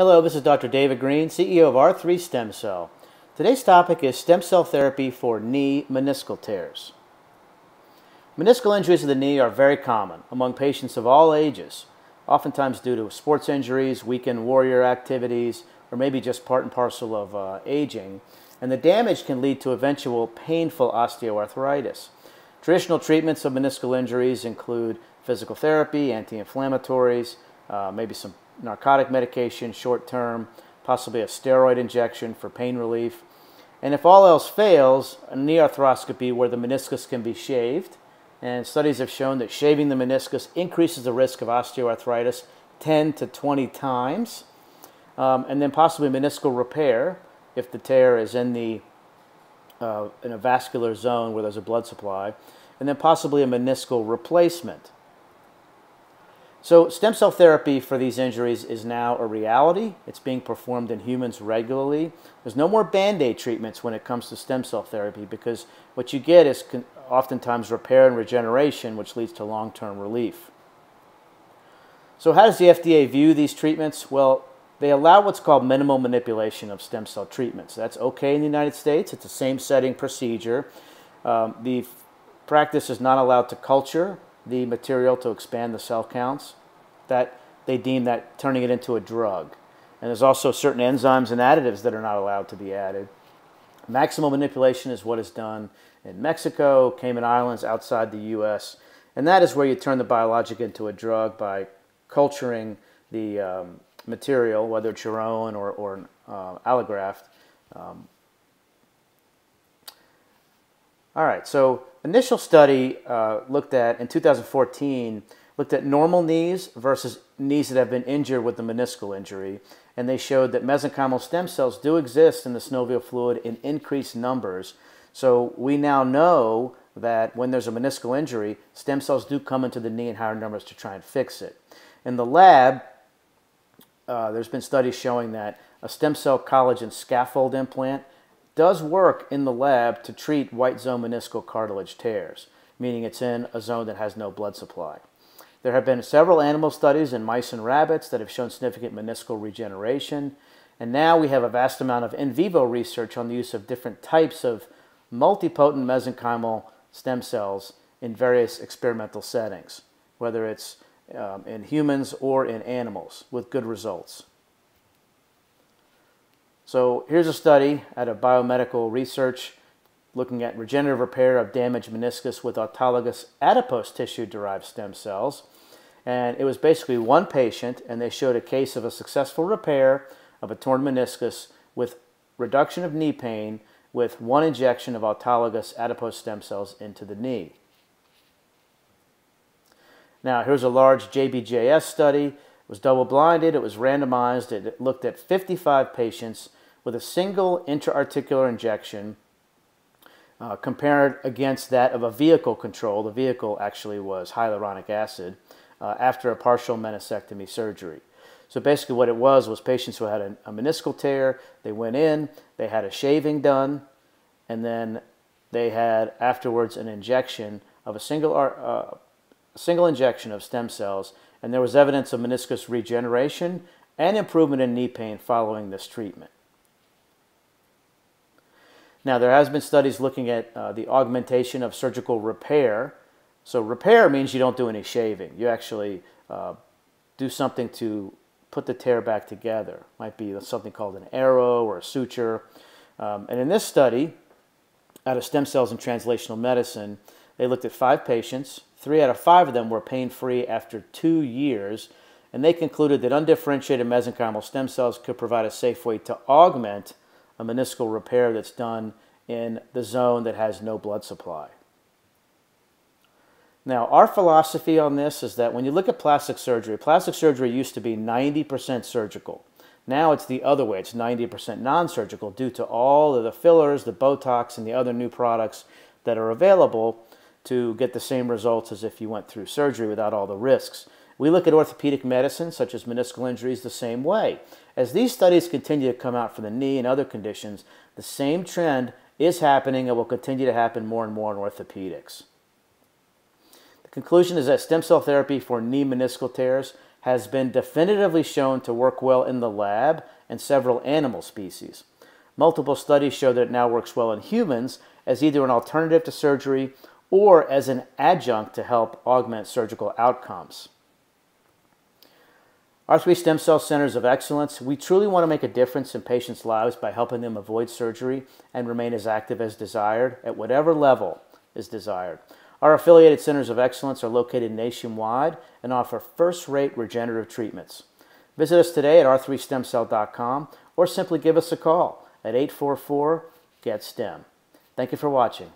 Hello, this is Dr. David Green, CEO of R3 Stem Cell. Today's topic is stem cell therapy for knee meniscal tears. Meniscal injuries of the knee are very common among patients of all ages, oftentimes due to sports injuries, weekend warrior activities, or maybe just part and parcel of uh, aging. And the damage can lead to eventual painful osteoarthritis. Traditional treatments of meniscal injuries include physical therapy, anti-inflammatories, uh, maybe some narcotic medication short term, possibly a steroid injection for pain relief. And if all else fails, a knee arthroscopy where the meniscus can be shaved. And studies have shown that shaving the meniscus increases the risk of osteoarthritis 10 to 20 times. Um, and then possibly meniscal repair if the tear is in the uh, in a vascular zone where there's a blood supply, and then possibly a meniscal replacement. So stem cell therapy for these injuries is now a reality. It's being performed in humans regularly. There's no more band-aid treatments when it comes to stem cell therapy because what you get is oftentimes repair and regeneration, which leads to long-term relief. So how does the FDA view these treatments? Well, they allow what's called minimal manipulation of stem cell treatments. That's okay in the United States. It's a same setting procedure. Um, the practice is not allowed to culture the material to expand the cell counts, that they deem that turning it into a drug. And there's also certain enzymes and additives that are not allowed to be added. Maximal manipulation is what is done in Mexico, Cayman Islands, outside the U.S., and that is where you turn the biologic into a drug by culturing the um, material, whether it's your own or, or uh, allograft. Um, all right, so initial study uh, looked at, in 2014, looked at normal knees versus knees that have been injured with the meniscal injury. And they showed that mesenchymal stem cells do exist in the synovial fluid in increased numbers. So we now know that when there's a meniscal injury, stem cells do come into the knee in higher numbers to try and fix it. In the lab, uh, there's been studies showing that a stem cell collagen scaffold implant does work in the lab to treat white zone meniscal cartilage tears, meaning it's in a zone that has no blood supply. There have been several animal studies in mice and rabbits that have shown significant meniscal regeneration, and now we have a vast amount of in vivo research on the use of different types of multipotent mesenchymal stem cells in various experimental settings, whether it's um, in humans or in animals, with good results. So here's a study at a biomedical research looking at regenerative repair of damaged meniscus with autologous adipose tissue derived stem cells. And it was basically one patient, and they showed a case of a successful repair of a torn meniscus with reduction of knee pain with one injection of autologous adipose stem cells into the knee. Now, here's a large JBJS study. It was double blinded, it was randomized, it looked at 55 patients with a single intra-articular injection uh, compared against that of a vehicle control. The vehicle actually was hyaluronic acid uh, after a partial meniscectomy surgery. So basically what it was was patients who had a, a, meniscal tear, they went in, they had a shaving done, and then they had afterwards an injection of a single, uh, single injection of stem cells, and there was evidence of meniscus regeneration and improvement in knee pain following this treatment. Now, there has been studies looking at uh, the augmentation of surgical repair. So repair means you don't do any shaving. You actually uh, do something to put the tear back together. Might be something called an arrow or a suture. Um, and in this study, out of stem cells in translational medicine, they looked at five patients. Three out of five of them were pain-free after two years, and they concluded that undifferentiated mesenchymal stem cells could provide a safe way to augment a meniscal repair that's done in the zone that has no blood supply. Now, our philosophy on this is that when you look at plastic surgery, plastic surgery used to be 90% surgical. Now it's the other way. It's 90% non-surgical due to all of the fillers, the Botox, and the other new products that are available to get the same results as if you went through surgery without all the risks. We look at orthopedic medicine, such as meniscal injuries, the same way. As these studies continue to come out for the knee and other conditions, the same trend is happening and will continue to happen more and more in orthopedics. The conclusion is that stem cell therapy for knee meniscal tears has been definitively shown to work well in the lab and several animal species. Multiple studies show that it now works well in humans as either an alternative to surgery or as an adjunct to help augment surgical outcomes. Three stem cell centers of excellence, we truly want to make a difference in patients' lives by helping them avoid surgery and remain as active as desired at whatever level is desired. Our affiliated centers of excellence are located nationwide and offer first rate regenerative treatments. Visit us today at r3stemcell.com or simply give us a call at 844 GET STEM. Thank you for watching.